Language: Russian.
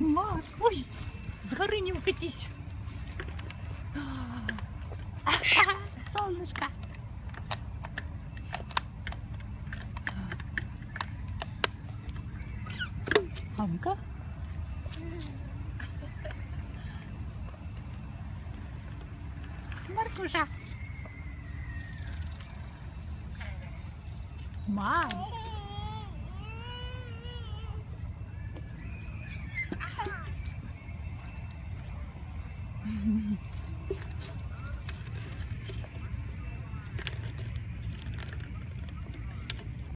Марк, ой, с горы не укатись. Солнышко. Мамка. Маркуша. Мам. フフフフ。